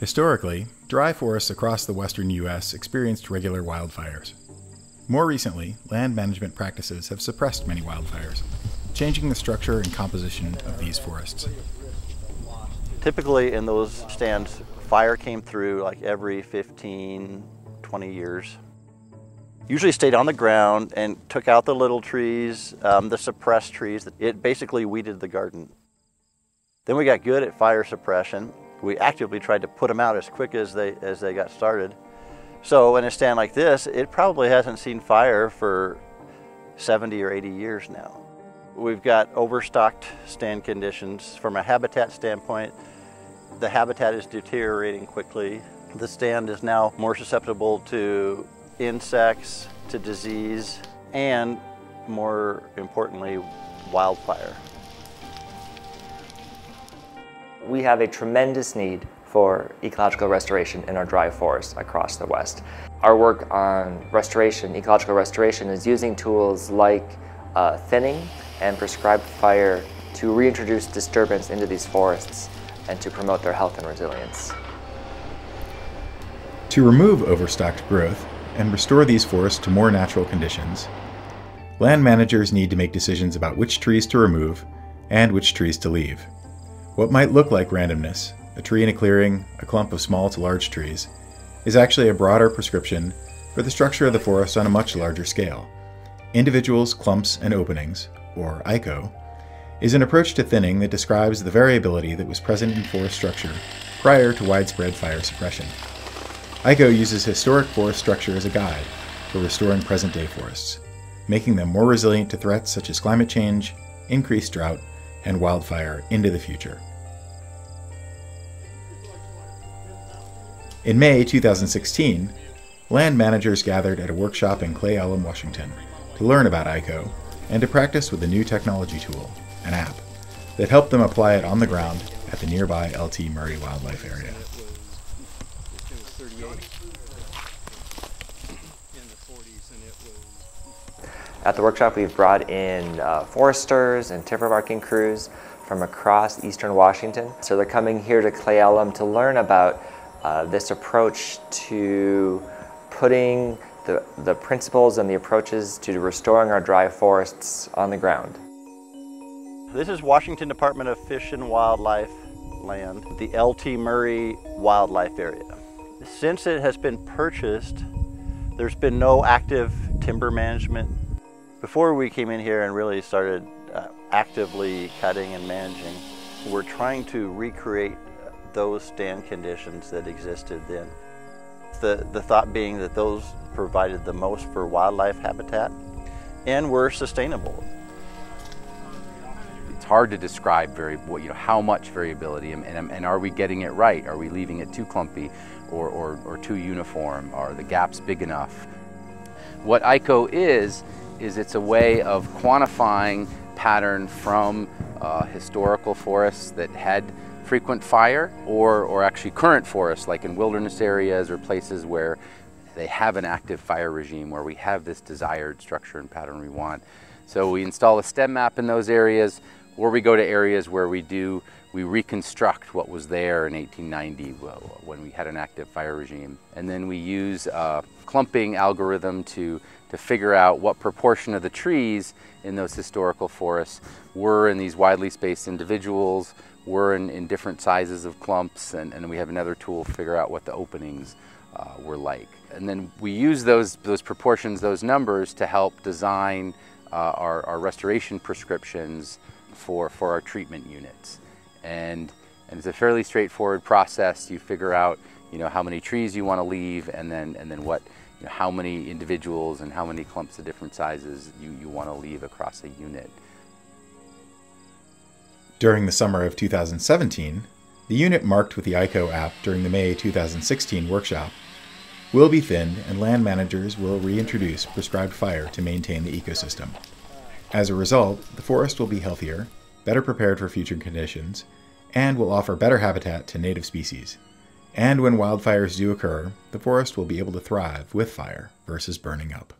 Historically, dry forests across the western U.S. experienced regular wildfires. More recently, land management practices have suppressed many wildfires, changing the structure and composition of these forests. Typically, in those stands, fire came through like every 15, 20 years. Usually stayed on the ground and took out the little trees, um, the suppressed trees. It basically weeded the garden. Then we got good at fire suppression we actively tried to put them out as quick as they, as they got started. So in a stand like this, it probably hasn't seen fire for 70 or 80 years now. We've got overstocked stand conditions. From a habitat standpoint, the habitat is deteriorating quickly. The stand is now more susceptible to insects, to disease, and more importantly, wildfire we have a tremendous need for ecological restoration in our dry forests across the West. Our work on restoration, ecological restoration, is using tools like uh, thinning and prescribed fire to reintroduce disturbance into these forests and to promote their health and resilience. To remove overstocked growth and restore these forests to more natural conditions, land managers need to make decisions about which trees to remove and which trees to leave. What might look like randomness, a tree in a clearing, a clump of small to large trees, is actually a broader prescription for the structure of the forest on a much larger scale. Individuals, clumps, and openings, or ICO, is an approach to thinning that describes the variability that was present in forest structure prior to widespread fire suppression. ICO uses historic forest structure as a guide for restoring present day forests, making them more resilient to threats such as climate change, increased drought, and wildfire into the future. In May 2016, land managers gathered at a workshop in Cle Elum, Washington, to learn about ICO and to practice with a new technology tool, an app, that helped them apply it on the ground at the nearby LT Murray Wildlife Area. At the workshop, we've brought in uh, foresters and timber marking crews from across eastern Washington. So they're coming here to Cle Elum to learn about uh, this approach to putting the, the principles and the approaches to restoring our dry forests on the ground. This is Washington Department of Fish and Wildlife land, the LT Murray Wildlife Area. Since it has been purchased, there's been no active timber management before we came in here and really started uh, actively cutting and managing, we're trying to recreate those stand conditions that existed then. The, the thought being that those provided the most for wildlife habitat and were sustainable. It's hard to describe very, you know, how much variability and, and, are we getting it right? Are we leaving it too clumpy or, or, or too uniform? Are the gaps big enough? What ICO is, is it's a way of quantifying pattern from uh, historical forests that had frequent fire or, or actually current forests like in wilderness areas or places where they have an active fire regime where we have this desired structure and pattern we want. So we install a stem map in those areas or we go to areas where we do, we reconstruct what was there in 1890 when we had an active fire regime. And then we use a clumping algorithm to to figure out what proportion of the trees in those historical forests were in these widely spaced individuals, were in, in different sizes of clumps, and, and we have another tool to figure out what the openings uh, were like. And then we use those, those proportions, those numbers, to help design uh, our, our restoration prescriptions for, for our treatment units. And, and it's a fairly straightforward process. You figure out you know, how many trees you want to leave and then, and then what you know, how many individuals and how many clumps of different sizes you, you want to leave across a unit. During the summer of 2017, the unit marked with the ICO app during the May 2016 workshop will be thinned and land managers will reintroduce prescribed fire to maintain the ecosystem. As a result, the forest will be healthier, better prepared for future conditions, and will offer better habitat to native species. And when wildfires do occur, the forest will be able to thrive with fire versus burning up.